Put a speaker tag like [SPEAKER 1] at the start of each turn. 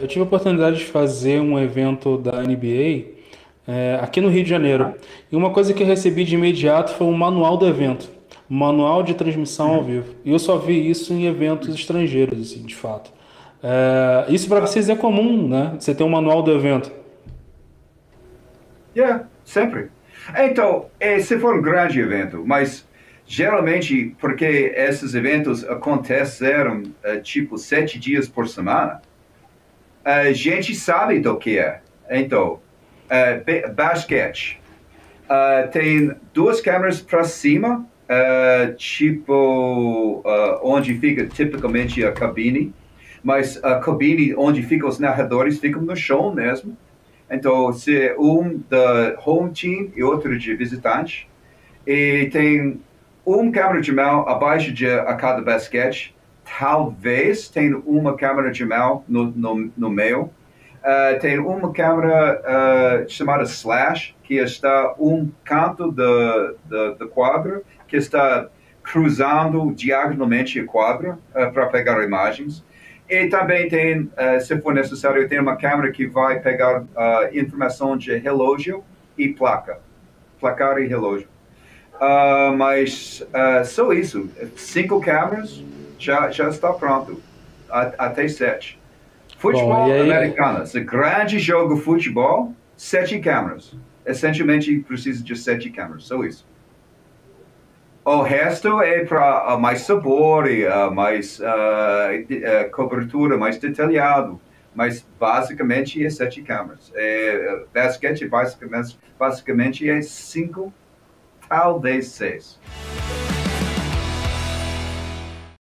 [SPEAKER 1] Eu tive a oportunidade de fazer um evento da NBA é, aqui no Rio de Janeiro. E uma coisa que eu recebi de imediato foi um manual do evento, manual de transmissão ao vivo. E eu só vi isso em eventos estrangeiros, assim, de fato. É, isso para vocês é comum, né? Você ter um manual do evento.
[SPEAKER 2] Yeah, sempre. Então, é, se for um grande evento, mas geralmente, porque esses eventos aconteceram tipo sete dias por semana, a gente sabe do que é. Então, uh, basquete. Uh, tem duas câmeras para cima, uh, tipo onde fica tipicamente a cabine, mas a cabine onde ficam os narradores ficam no chão mesmo. Então, se um da home team e outro de visitante, e tem um câmera de mão abaixo de a cada basquete, talvez tenha uma câmera de mão no, no, no meio. Uh, tem uma câmera uh, chamada Slash, que está um canto do, do, do quadro, que está cruzando diagonalmente o quadro uh, para pegar imagens. E também tem, se for necessário, tem uma câmera que vai pegar informação de relógio e placa. Placar e relógio. Mas só isso. Cinco câmeras, já, já está pronto. até sete. Futebol Bom, americano, esse grande jogo futebol, sete câmeras. Essencialmente precisa de sete câmeras, só isso. O resto é para uh, mais sabor uh, mais uh, cobertura, mais detalhado. Mas basicamente é sete câmeras. É, basquete basicamente, basicamente é cinco, talvez seis.